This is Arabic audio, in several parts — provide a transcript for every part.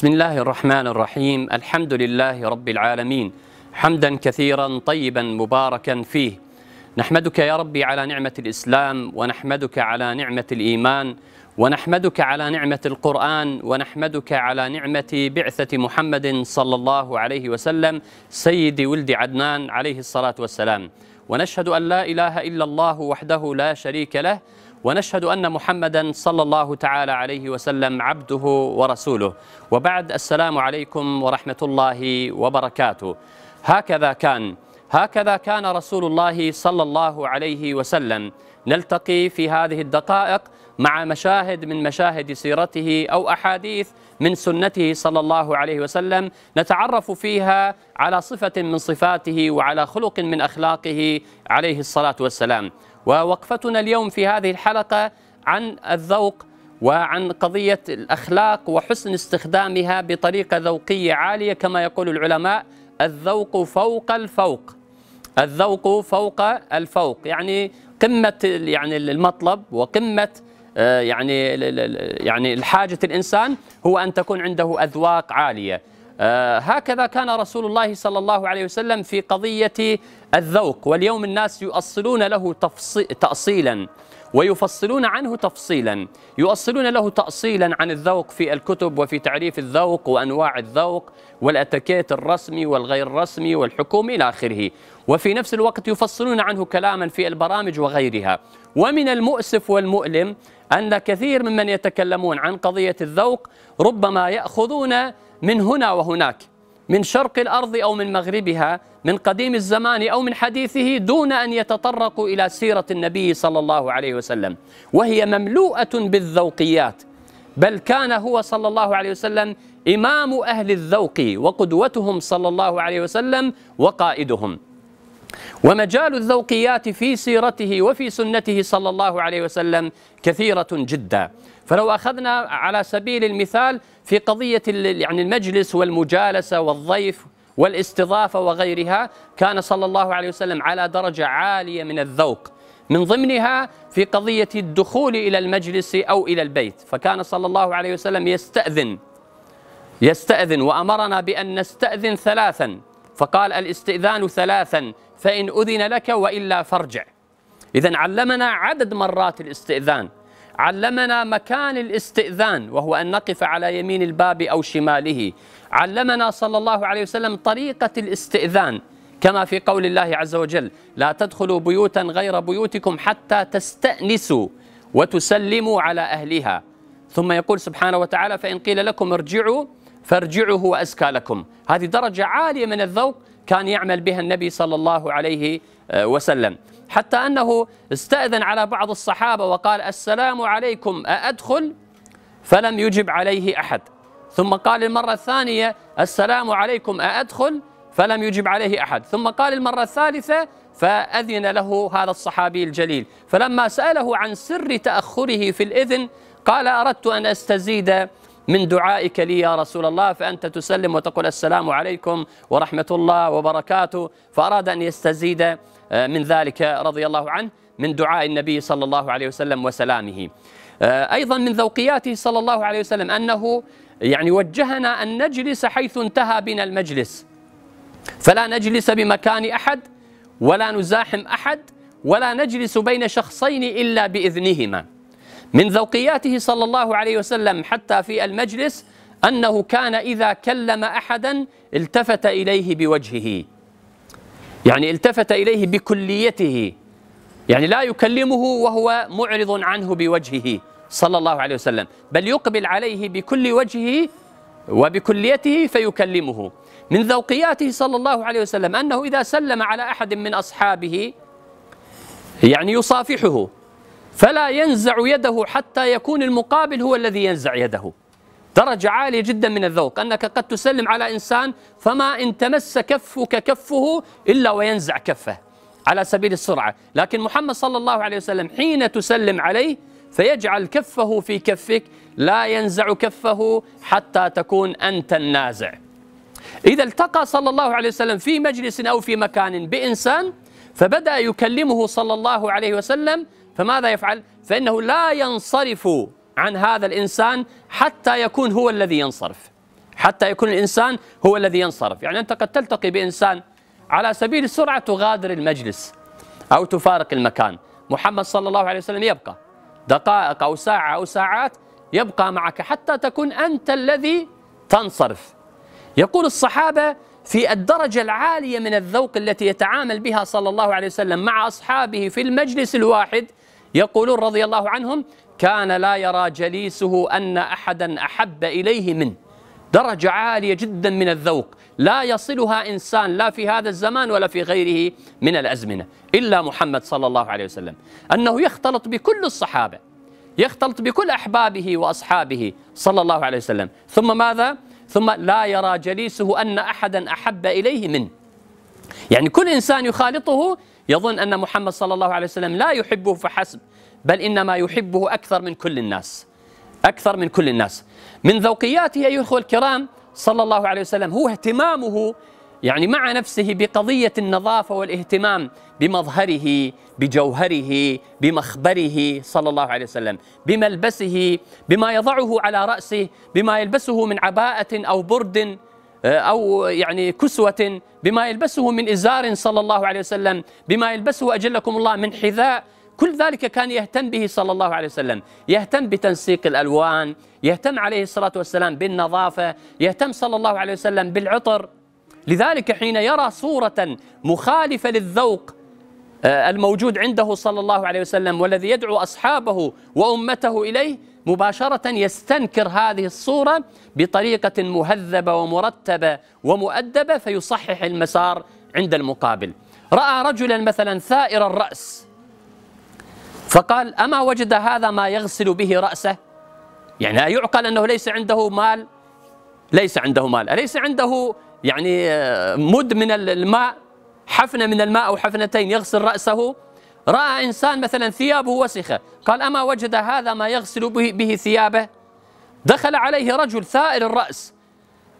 بسم الله الرحمن الرحيم الحمد لله رب العالمين حمدا كثيرا طيبا مباركا فيه نحمدك يا ربي على نعمة الإسلام ونحمدك على نعمة الإيمان ونحمدك على نعمة القرآن ونحمدك على نعمة بعثة محمد صلى الله عليه وسلم سيد ولد عدنان عليه الصلاة والسلام ونشهد أن لا إله إلا الله وحده لا شريك له ونشهد أن محمدا صلى الله تعالى عليه وسلم عبده ورسوله. وبعد السلام عليكم ورحمة الله وبركاته. هكذا كان هكذا كان رسول الله صلى الله عليه وسلم. نلتقي في هذه الدقائق مع مشاهد من مشاهد سيرته أو أحاديث من سنته صلى الله عليه وسلم. نتعرف فيها على صفة من صفاته وعلى خلق من أخلاقه عليه الصلاة والسلام. ووقفتنا اليوم في هذه الحلقة عن الذوق وعن قضية الأخلاق وحسن استخدامها بطريقة ذوقية عالية كما يقول العلماء الذوق فوق الفوق. الذوق فوق الفوق. يعني قمة يعني المطلب وقمة يعني يعني الحاجة الإنسان هو أن تكون عنده أذواق عالية. هكذا كان رسول الله صلى الله عليه وسلم في قضية الذوق واليوم الناس يؤصلون له تاصيلا ويفصلون عنه تفصيلا يؤصلون له تأصيلا عن الذوق في الكتب وفي تعريف الذوق وأنواع الذوق والأتكيت الرسمي والغير الرسمي والحكومي إلى آخره. وفي نفس الوقت يفصلون عنه كلاما في البرامج وغيرها. ومن المؤسف والمؤلم أن كثير ممن يتكلمون عن قضية الذوق ربما يأخذون من هنا وهناك من شرق الأرض أو من مغربها من قديم الزمان أو من حديثه دون أن يتطرقوا إلى سيرة النبي صلى الله عليه وسلم. وهي مملوءة بالذوقيات بل كان هو صلى الله عليه وسلم إمام أهل الذوق وقدوتهم صلى الله عليه وسلم وقائدهم. ومجال الذوقيات في سيرته وفي سنته صلى الله عليه وسلم كثيرة جدا. فلو أخذنا على سبيل المثال في قضية يعني المجلس والمجالسة والضيف والاستضافة وغيرها كان صلى الله عليه وسلم على درجة عالية من الذوق. من ضمنها في قضية الدخول إلى المجلس أو إلى البيت. فكان صلى الله عليه وسلم يستأذن. يستأذن وأمرنا بأن نستأذن ثلاثا. فقال الاستئذان ثلاثا. فإن أذن لك وإلا فارجع. اذا علمنا عدد مرات الاستئذان. علمنا مكان الاستئذان وهو أن نقف على يمين الباب أو شماله. علمنا صلى الله عليه وسلم طريقة الاستئذان كما في قول الله عز وجل لا تدخلوا بيوتا غير بيوتكم حتى تستأنسوا وتسلموا على أهلها. ثم يقول سبحانه وتعالى فإن قيل لكم ارجعوا فارجعوا هو أزكى لكم. هذه درجة عالية من الذوق كان يعمل بها النبي صلى الله عليه وسلم. حتى أنه استأذن على بعض الصحابة وقال السلام عليكم أأدخل؟ فلم يجب عليه أحد. ثم قال المرة الثانية السلام عليكم أأدخل؟ فلم يجب عليه أحد. ثم قال المرة الثالثة فأذن له هذا الصحابي الجليل. فلما سأله عن سر تأخره في الإذن قال أردت أن أستزيد من دعائك لي يا رسول الله فأنت تسلم وتقول السلام عليكم ورحمة الله وبركاته. فأراد أن يستزيد من ذلك رضي الله عنه من دعاء النبي صلى الله عليه وسلم وسلامه. أيضا من ذوقياته صلى الله عليه وسلم أنه يعني وجهنا أن نجلس حيث انتهى بنا المجلس. فلا نجلس بمكان أحد ولا نزاحم أحد ولا نجلس بين شخصين إلا بإذنهما. من ذوقياته صلى الله عليه وسلم حتى في المجلس أنه كان إذا كلم أحدا التفت إليه بوجهه. يعني التفت إليه بكليته. يعني لا يكلمه وهو معرض عنه بوجهه صلى الله عليه وسلم. بل يقبل عليه بكل وجهه وبكليته فيكلمه. من ذوقياته صلى الله عليه وسلم أنه إذا سلم على أحد من أصحابه يعني يصافحه. فلا ينزع يده حتى يكون المقابل هو الذي ينزع يده. درجة عالية جدا من الذوق. أنك قد تسلم على إنسان فما إن تمس كفك كفه إلا وينزع كفه. على سبيل السرعة. لكن محمد صلى الله عليه وسلم حين تسلم عليه فيجعل كفه في كفك لا ينزع كفه حتى تكون أنت النازع. إذا التقى صلى الله عليه وسلم في مجلس أو في مكان بإنسان فبدأ يكلمه صلى الله عليه وسلم فماذا يفعل؟ فإنه لا ينصرف عن هذا الإنسان حتى يكون هو الذي ينصرف. حتى يكون الإنسان هو الذي ينصرف. يعني أنت قد تلتقي بإنسان على سبيل السرعة تغادر المجلس أو تفارق المكان. محمد صلى الله عليه وسلم يبقى. دقائق أو ساعة أو ساعات يبقى معك حتى تكون أنت الذي تنصرف. يقول الصحابة في الدرجة العالية من الذوق التي يتعامل بها صلى الله عليه وسلم مع أصحابه في المجلس الواحد يقولون رضي الله عنهم كان لا يرى جليسه أن أحدا أحب إليه منه درجة عالية جدا من الذوق. لا يصلها إنسان لا في هذا الزمان ولا في غيره من الأزمنة إلا محمد صلى الله عليه وسلم. أنه يختلط بكل الصحابة يختلط بكل أحبابه وأصحابه صلى الله عليه وسلم. ثم ماذا؟ ثم لا يرى جليسه أن أحدا أحب إليه منه يعني كل إنسان يخالطه يظن أن محمد صلى الله عليه وسلم لا يحبه فحسب بل إنما يحبه أكثر من كل الناس أكثر من كل الناس. من ذوقياته أيها الأخوة الكرام صلى الله عليه وسلم هو اهتمامه يعني مع نفسه بقضية النظافة والاهتمام بمظهره بجوهره بمخبره صلى الله عليه وسلم بملبسه بما يضعه على رأسه بما يلبسه من عباءة أو برد أو يعني كسوة بما يلبسه من إزار صلى الله عليه وسلم بما يلبسه أجلكم الله من حذاء. كل ذلك كان يهتم به صلى الله عليه وسلم. يهتم بتنسيق الألوان يهتم عليه الصلاة والسلام بالنظافة يهتم صلى الله عليه وسلم بالعطر. لذلك حين يرى صورة مخالفة للذوق آه، الموجود عنده صلى الله عليه وسلم والذي يدعو أصحابه وأمته إليه مباشرة يستنكر هذه الصورة بطريقة مهذبة ومرتبة ومؤدبة فيصحح المسار عند المقابل. رأى رجلا مثلا ثائر الرأس فقال أما وجد هذا ما يغسل به رأسه؟ يعني يعقل أنه ليس عنده مال ليس عنده مال أليس عنده يعني آه، مد من الماء حفنة من الماء أو حفنتين يغسل رأسه؟ رأى إنسان مثلا ثيابه وسخة قال أما وجد هذا ما يغسل به, به ثيابه؟ دخل عليه رجل ثائر الرأس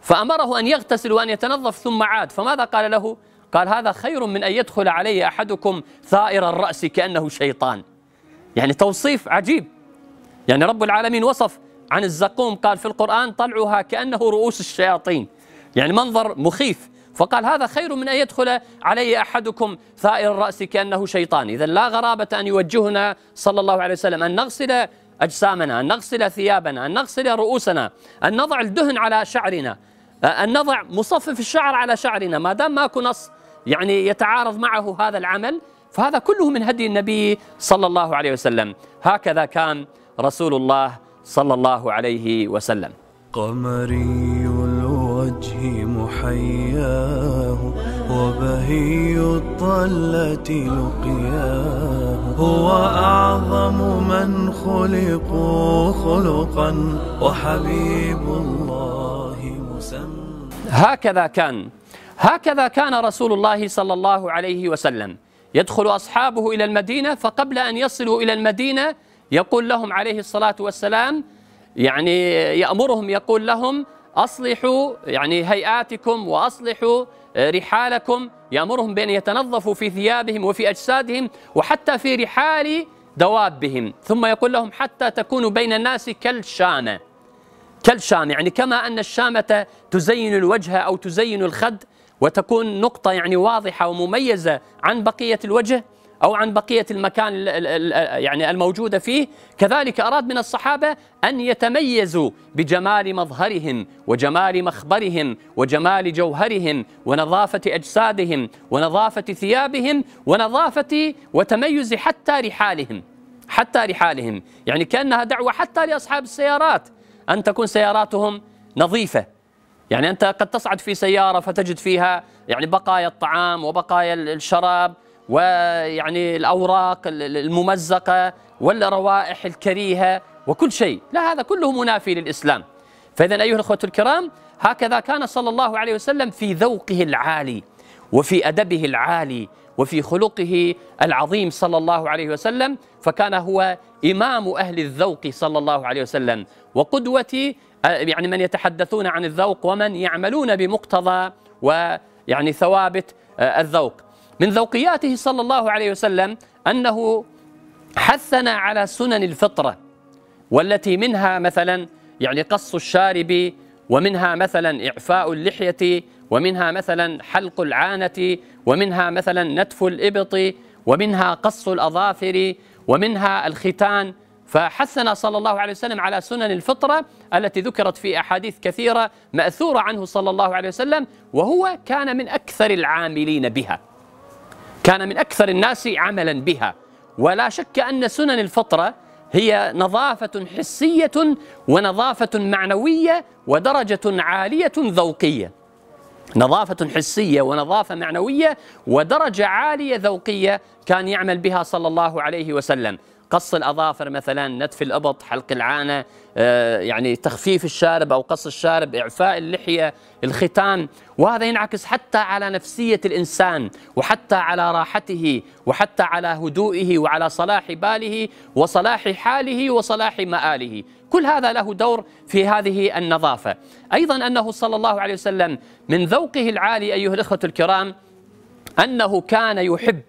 فأمره أن يغتسل وأن يتنظف ثم عاد. فماذا قال له؟ قال هذا خير من أن يدخل علي أحدكم ثائر الرأس كأنه شيطان. يعني توصيف عجيب. يعني رب العالمين وصف عن الزقوم قال في القرآن طلعها كأنه رؤوس الشياطين. يعني منظر مخيف. فقال هذا خير من أن يدخل علي أحدكم ثائر الرأس كأنه شيطان إذا لا غرابة أن يوجهنا صلى الله عليه وسلم. أن نغسل أجسامنا أن نغسل ثيابنا أن نغسل رؤوسنا أن نضع الدهن على شعرنا أن نضع مصفف الشعر على شعرنا. ما دام ماكو نص يعني يتعارض معه هذا العمل فهذا كله من هدي النبي صلى الله عليه وسلم. هكذا كان رسول الله صلى الله عليه وسلم. قمري الوجه محياه وبهي الطلة لقياه. هو أعظم من خلقوا خلقا وحبيب الله مسمى. هكذا كان. هكذا كان رسول الله صلى الله عليه وسلم. يدخل أصحابه إلى المدينة فقبل أن يصلوا إلى المدينة يقول لهم عليه الصلاة والسلام يعني يأمرهم يقول لهم أصلحوا يعني هيئاتكم وأصلحوا رحالكم يأمرهم بأن يتنظفوا في ثيابهم وفي أجسادهم وحتى في رحال دوابهم. ثم يقول لهم حتى تكونوا بين الناس كالشامة كالشام يعني كما أن الشامة تزين الوجه أو تزين الخد وتكون نقطة يعني واضحة ومميزة عن بقية الوجه أو عن بقية المكان يعني الموجودة فيه. كذلك أراد من الصحابة أن يتميزوا بجمال مظهرهم وجمال مخبرهم وجمال جوهرهم ونظافة أجسادهم ونظافة ثيابهم ونظافة وتميز حتى رحالهم. حتى رحالهم. يعني كأنها دعوة حتى لأصحاب السيارات. أن تكون سياراتهم نظيفة. يعني أنت قد تصعد في سيارة فتجد فيها يعني بقايا الطعام وبقايا الشراب ويعني الأوراق الممزقة والروائح الكريهة وكل شيء. لا هذا كله منافي للإسلام. فإذا أيها الأخوة الكرام هكذا كان صلى الله عليه وسلم في ذوقه العالي وفي أدبه العالي وفي خلقه العظيم صلى الله عليه وسلم فكان هو إمام أهل الذوق صلى الله عليه وسلم. وقدوة يعني من يتحدثون عن الذوق ومن يعملون بمقتضى ويعني ثوابت الذوق. من ذوقياته صلى الله عليه وسلم أنه حثنا على سنن الفطرة والتي منها مثلا يعني قص الشارب ومنها مثلا إعفاء اللحية ومنها مثلا حلق العانة ومنها مثلا نتف الإبط ومنها قص الأظافر ومنها الختان. فحثنا صلى الله عليه وسلم على سنن الفطرة التي ذكرت في أحاديث كثيرة مأثورة عنه صلى الله عليه وسلم وهو كان من أكثر العاملين بها. كان من أكثر الناس عملا بها. ولا شك أن سنن الفطرة هي نظافة حسية ونظافة معنوية ودرجة عالية ذوقية. نظافة حسية ونظافة معنوية ودرجة عالية ذوقية كان يعمل بها صلى الله عليه وسلم. قص الأظافر مثلا نتف الإبط حلق العانة آه، يعني تخفيف الشارب أو قص الشارب إعفاء اللحية الختان. وهذا ينعكس حتى على نفسية الإنسان وحتى على راحته وحتى على هدوئه وعلى صلاح باله وصلاح حاله وصلاح مآله. كل هذا له دور في هذه النظافة. أيضا أنه صلى الله عليه وسلم من ذوقه العالي أيها الإخوة الكرام أنه كان يحب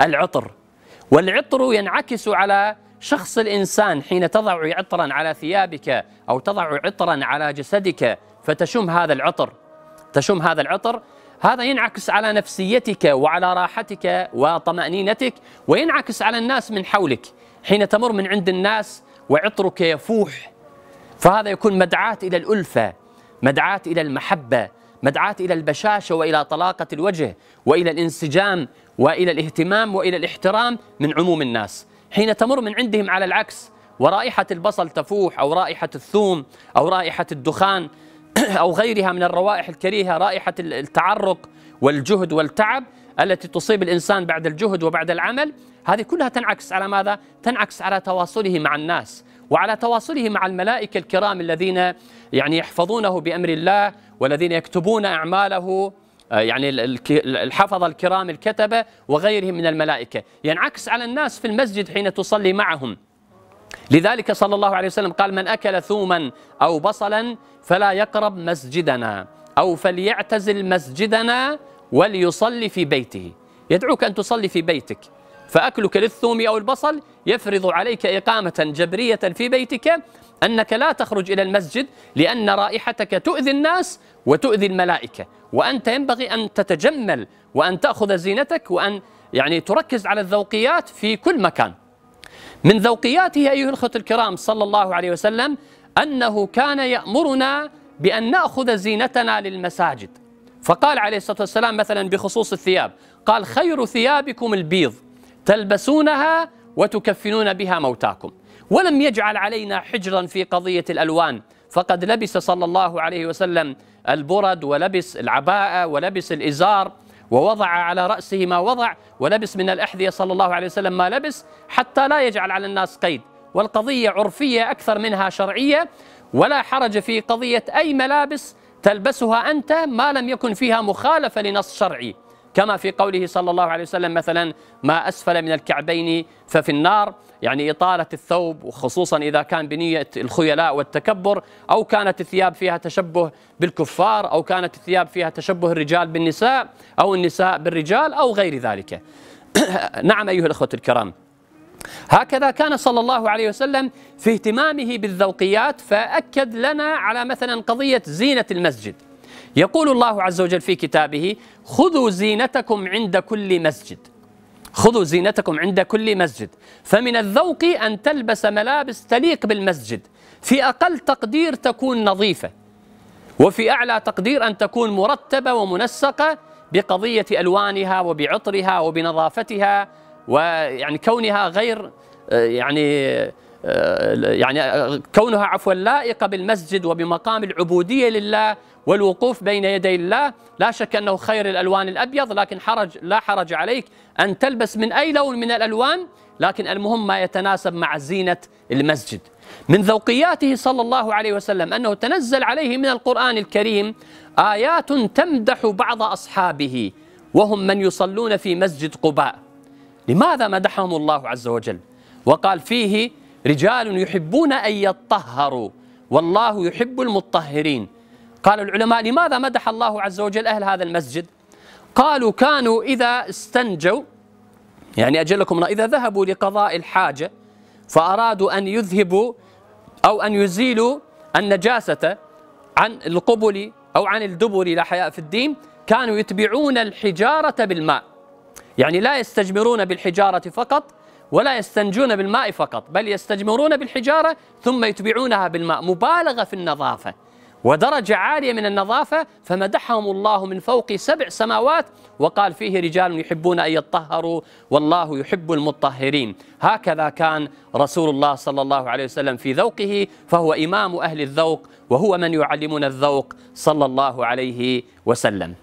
العطر. والعطر ينعكس على شخص الإنسان حين تضع عطرا على ثيابك أو تضع عطرا على جسدك فتشم هذا العطر. تشم هذا العطر هذا ينعكس على نفسيتك وعلى راحتك وطمأنينتك وينعكس على الناس من حولك. حين تمر من عند الناس وعطرك يفوح فهذا يكون مدعاة إلى الألفة مدعاة إلى المحبة مدعاة إلى البشاشة وإلى طلاقة الوجه وإلى الانسجام وإلى الاهتمام وإلى الاحترام من عموم الناس حين تمر من عندهم على العكس ورائحة البصل تفوح أو رائحة الثوم أو رائحة الدخان أو غيرها من الروائح الكريهة رائحة التعرق والجهد والتعب التي تصيب الإنسان بعد الجهد وبعد العمل هذه كلها تنعكس على ماذا؟ تنعكس على تواصله مع الناس وعلى تواصله مع الملائكة الكرام الذين يعني يحفظونه بأمر الله والذين يكتبون أعماله آه، يعني الحفظ الكرام الكتبة وغيرهم من الملائكة. ينعكس على الناس في المسجد حين تصلي معهم. لذلك صلى الله عليه وسلم قال من أكل ثوما أو بصلا فلا يقرب مسجدنا أو فليعتزل مسجدنا وليصلي في بيته. يدعوك أن تصلي في بيتك. فأكلك للثوم أو البصل يفرض عليك إقامة جبرية في بيتك أنك لا تخرج إلى المسجد لأن رائحتك تؤذي الناس وتؤذي الملائكة وأنت ينبغي أن تتجمل وأن تأخذ زينتك وأن يعني تركز على الذوقيات في كل مكان. من ذوقياته أيها الأخوة الكرام صلى الله عليه وسلم أنه كان يأمرنا بأن نأخذ زينتنا للمساجد. فقال عليه الصلاة والسلام مثلا بخصوص الثياب قال خير ثيابكم البيض. تلبسونها وتكفنون بها موتاكم. ولم يجعل علينا حجرا في قضية الألوان. فقد لبس صلى الله عليه وسلم البرد ولبس العباءة ولبس الإزار ووضع على رأسه ما وضع ولبس من الأحذية صلى الله عليه وسلم ما لبس حتى لا يجعل على الناس قيد. والقضية عرفية أكثر منها شرعية. ولا حرج في قضية أي ملابس تلبسها أنت ما لم يكن فيها مخالفة لنص شرعي. كما في قوله صلى الله عليه وسلم مثلا ما أسفل من الكعبين ففي النار. يعني إطالة الثوب وخصوصا إذا كان بنية الخيلاء والتكبر أو كانت الثياب فيها تشبه بالكفار أو كانت الثياب فيها تشبه الرجال بالنساء أو النساء بالرجال أو غير ذلك. نعم أيها الأخوة الكرام. هكذا كان صلى الله عليه وسلم في اهتمامه بالذوقيات فأكد لنا على مثلا قضية زينة المسجد. يقول الله عز وجل في كتابه خذوا زينتكم عند كل مسجد. خذوا زينتكم عند كل مسجد. فمن الذوق أن تلبس ملابس تليق بالمسجد. في أقل تقدير تكون نظيفة. وفي أعلى تقدير أن تكون مرتبة ومنسقة بقضية ألوانها وبعطرها وبنظافتها ويعني كونها غير يعني يعني كونها عفوا لائقة بالمسجد وبمقام العبودية لله والوقوف بين يدي الله. لا شك أنه خير الألوان الأبيض لكن حرج لا حرج عليك أن تلبس من أي لون من الألوان. لكن المهم ما يتناسب مع زينة المسجد. من ذوقياته صلى الله عليه وسلم أنه تنزل عليه من القرآن الكريم آيات تمدح بعض أصحابه وهم من يصلون في مسجد قباء. لماذا مدحهم الله عز وجل؟ وقال فيه رجال يحبون أن يطهروا والله يحب المطهرين. قال العلماء لماذا مدح الله عز وجل أهل هذا المسجد؟ قالوا كانوا إذا استنجوا يعني أجلكم إذا ذهبوا لقضاء الحاجة فأرادوا أن يذهبوا أو أن يزيلوا النجاسة عن القبل أو عن الدبر لا حياء في الدين كانوا يتبعون الحجارة بالماء. يعني لا يستجمرون بالحجارة فقط ولا يستنجون بالماء فقط بل يستجمرون بالحجارة ثم يتبعونها بالماء مبالغة في النظافة. ودرجة عالية من النظافة فمدحهم الله من فوق سبع سماوات وقال فيه رجال يحبون أن يطهروا والله يحب المطهرين. هكذا كان رسول الله صلى الله عليه وسلم في ذوقه فهو إمام أهل الذوق وهو من يعلمنا الذوق صلى الله عليه وسلم.